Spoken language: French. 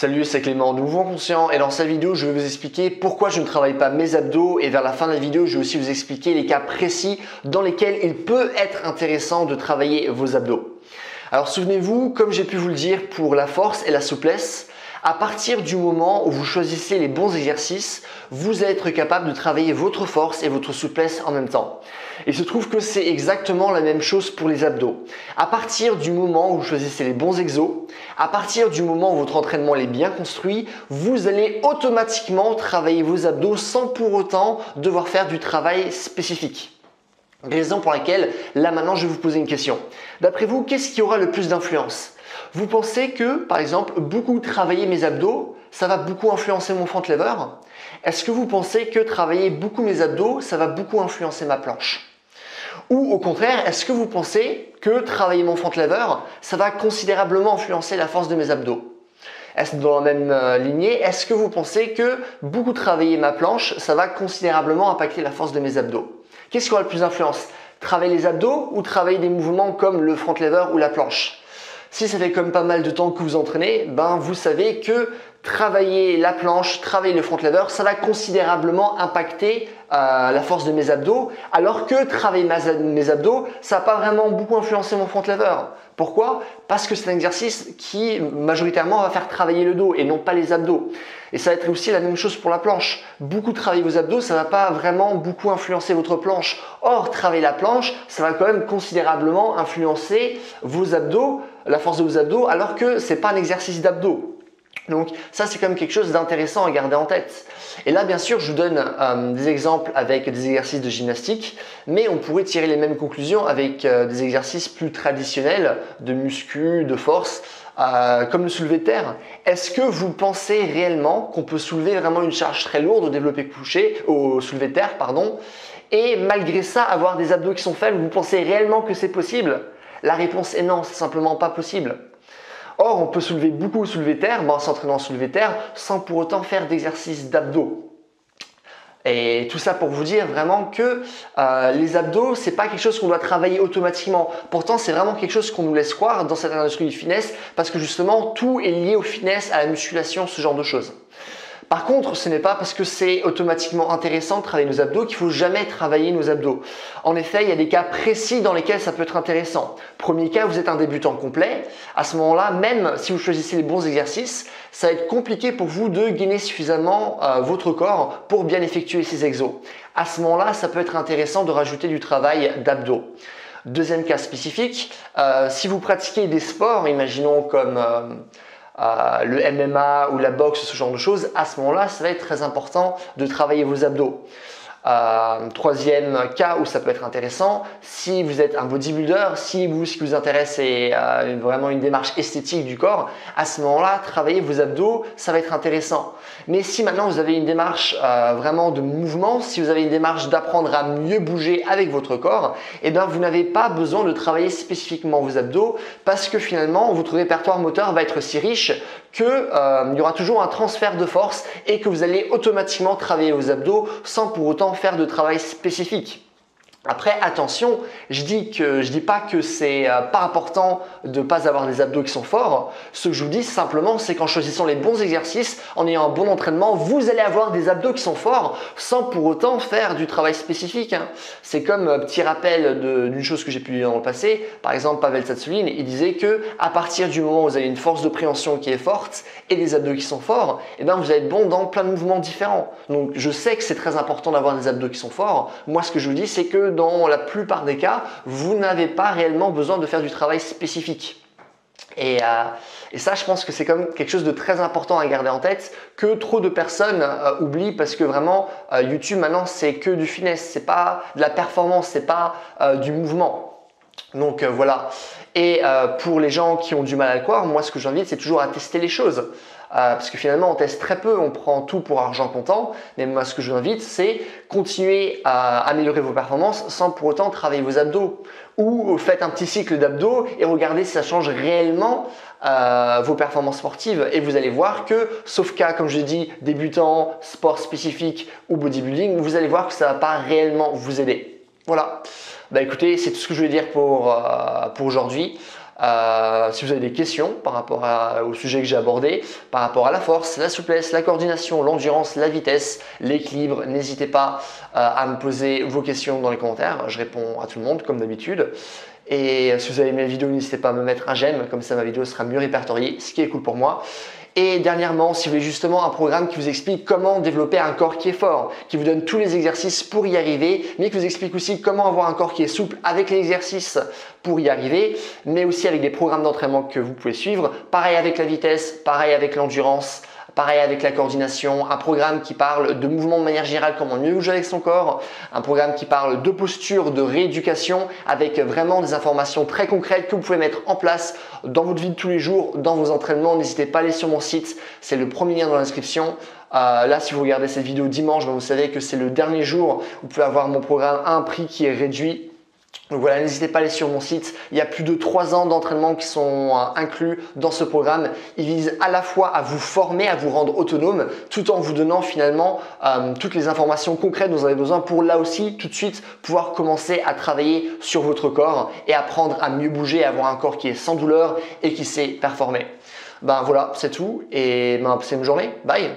Salut, c'est Clément, nouveau conscient et dans cette vidéo, je vais vous expliquer pourquoi je ne travaille pas mes abdos et vers la fin de la vidéo, je vais aussi vous expliquer les cas précis dans lesquels il peut être intéressant de travailler vos abdos. Alors souvenez-vous, comme j'ai pu vous le dire pour la force et la souplesse, à partir du moment où vous choisissez les bons exercices, vous allez être capable de travailler votre force et votre souplesse en même temps. Il se trouve que c'est exactement la même chose pour les abdos. À partir du moment où vous choisissez les bons exos, à partir du moment où votre entraînement est bien construit, vous allez automatiquement travailler vos abdos sans pour autant devoir faire du travail spécifique. Raison pour laquelle, là maintenant, je vais vous poser une question. D'après vous, qu'est-ce qui aura le plus d'influence? Vous pensez que, par exemple, beaucoup travailler mes abdos, ça va beaucoup influencer mon front lever? Est-ce que vous pensez que travailler beaucoup mes abdos, ça va beaucoup influencer ma planche? Ou au contraire, est-ce que vous pensez que travailler mon front lever, ça va considérablement influencer la force de mes abdos? Est-ce dans la même euh, lignée? Est-ce que vous pensez que beaucoup travailler ma planche, ça va considérablement impacter la force de mes abdos? Qu'est-ce qui aura le plus d'influence? Travailler les abdos ou travailler des mouvements comme le front lever ou la planche? Si ça fait comme pas mal de temps que vous entraînez, ben vous savez que travailler la planche, travailler le front lever, ça va considérablement impacter euh, la force de mes abdos, alors que travailler mes abdos, ça va pas vraiment beaucoup influencé mon front lever. Pourquoi? Parce que c'est un exercice qui majoritairement va faire travailler le dos et non pas les abdos. Et ça va être aussi la même chose pour la planche. Beaucoup travailler vos abdos, ça va pas vraiment beaucoup influencer votre planche. Or, travailler la planche, ça va quand même considérablement influencer vos abdos, la force de vos abdos, alors que c'est pas un exercice d'abdos. Donc ça, c'est quand même quelque chose d'intéressant à garder en tête. Et là, bien sûr, je vous donne euh, des exemples avec des exercices de gymnastique, mais on pourrait tirer les mêmes conclusions avec euh, des exercices plus traditionnels de muscu, de force, euh, comme le soulevé de terre. Est-ce que vous pensez réellement qu'on peut soulever vraiment une charge très lourde au développé couché, au soulevé de terre, pardon, et malgré ça avoir des abdos qui sont faibles Vous pensez réellement que c'est possible? La réponse est non, c'est simplement pas possible. Or, on peut soulever beaucoup soulever terre, en s'entraînant soulever terre, sans pour autant faire d'exercice d'abdos. Et tout ça pour vous dire vraiment que euh, les abdos, c'est pas quelque chose qu'on doit travailler automatiquement. Pourtant, c'est vraiment quelque chose qu'on nous laisse croire dans cette industrie du finesse, parce que justement, tout est lié au finesse, à la musculation, ce genre de choses. Par contre, ce n'est pas parce que c'est automatiquement intéressant de travailler nos abdos qu'il faut jamais travailler nos abdos. En effet, il y a des cas précis dans lesquels ça peut être intéressant. Premier cas, vous êtes un débutant complet. À ce moment-là, même si vous choisissez les bons exercices, ça va être compliqué pour vous de gainer suffisamment euh, votre corps pour bien effectuer ces exos. À ce moment-là, ça peut être intéressant de rajouter du travail d'abdos. Deuxième cas spécifique, euh, si vous pratiquez des sports, imaginons comme euh, euh, le MMA ou la boxe, ce genre de choses, à ce moment-là, ça va être très important de travailler vos abdos. Euh, troisième cas où ça peut être intéressant, si vous êtes un bodybuilder, si vous, ce qui vous intéresse est euh, vraiment une démarche esthétique du corps, à ce moment-là, travailler vos abdos, ça va être intéressant. Mais si maintenant vous avez une démarche euh, vraiment de mouvement, si vous avez une démarche d'apprendre à mieux bouger avec votre corps, eh bien vous n'avez pas besoin de travailler spécifiquement vos abdos parce que finalement votre répertoire moteur va être si riche qu'il euh, y aura toujours un transfert de force et que vous allez automatiquement travailler vos abdos sans pour autant faire de travail spécifique. Après, attention, je dis que je dis pas que c'est euh, pas important de pas avoir des abdos qui sont forts. Ce que je vous dis simplement, c'est qu'en choisissant les bons exercices, en ayant un bon entraînement, vous allez avoir des abdos qui sont forts sans pour autant faire du travail spécifique. Hein. C'est comme euh, petit rappel d'une chose que j'ai pu dire dans le passé. Par exemple, Pavel Tsatsulin, il disait que à partir du moment où vous avez une force de préhension qui est forte et des abdos qui sont forts, eh bien vous allez être bon dans plein de mouvements différents. Donc je sais que c'est très important d'avoir des abdos qui sont forts. Moi, ce que je vous dis, c'est que dans la plupart des cas, vous n'avez pas réellement besoin de faire du travail spécifique. Et, euh, ça, je pense que c'est comme quelque chose de très important à garder en tête que trop de personnes euh, oublient parce que vraiment euh, YouTube maintenant c'est que du finesse, c'est pas de la performance, c'est pas du mouvement. Donc voilà. Et pour les gens qui ont du mal à le croire, moi ce que j'invite c'est toujours à tester les choses. Euh, parce que finalement on teste très peu, on prend tout pour argent comptant. Mais moi ce que je vous invite c'est continuer à améliorer vos performances sans pour autant travailler vos abdos. Ou faites un petit cycle d'abdos et regardez si ça change réellement euh, vos performances sportives et vous allez voir que, sauf cas comme je dis, débutant, sport spécifique ou bodybuilding, vous allez voir que ça va pas réellement vous aider. Voilà. Bah écoutez, c'est tout ce que je voulais dire pour, euh, pour aujourd'hui. Euh, si vous avez des questions par rapport au sujet que j'ai abordé, par rapport à la force, la souplesse, la coordination, l'endurance, la vitesse, l'équilibre, n'hésitez pas euh, à me poser vos questions dans les commentaires. Je réponds à tout le monde comme d'habitude. Et si vous avez aimé la vidéo, n'hésitez pas à me mettre un j'aime, comme ça ma vidéo sera mieux répertoriée, ce qui est cool pour moi. Et dernièrement, si vous voulez justement un programme qui vous explique comment développer un corps qui est fort, qui vous donne tous les exercices pour y arriver, mais qui vous explique aussi comment avoir un corps qui est souple avec l'exercice pour y arriver, mais aussi avec des programmes d'entraînement que vous pouvez suivre. Pareil avec la vitesse, pareil avec l'endurance, Pareil avec la coordination, un programme qui parle de mouvement de manière générale, comment mieux bouger avec son corps, un programme qui parle de posture, de rééducation, avec vraiment des informations très concrètes que vous pouvez mettre en place dans votre vie de tous les jours, dans vos entraînements. N'hésitez pas à aller sur mon site, c'est le premier lien dans l'inscription. Euh, là, si vous regardez cette vidéo dimanche, ben, vous savez que c'est le dernier jour où vous pouvez avoir mon programme à un prix qui est réduit donc voilà, n'hésitez pas à aller sur mon site. Il y a plus de 3 ans d'entraînement qui sont euh, inclus dans ce programme. Il vise à la fois à vous former, à vous rendre autonome, tout en vous donnant finalement euh, toutes les informations concrètes dont vous avez besoin pour là aussi tout de suite pouvoir commencer à travailler sur votre corps et apprendre à mieux bouger, avoir un corps qui est sans douleur et qui sait performer. Ben voilà, c'est tout et ben, c'est une journée. Bye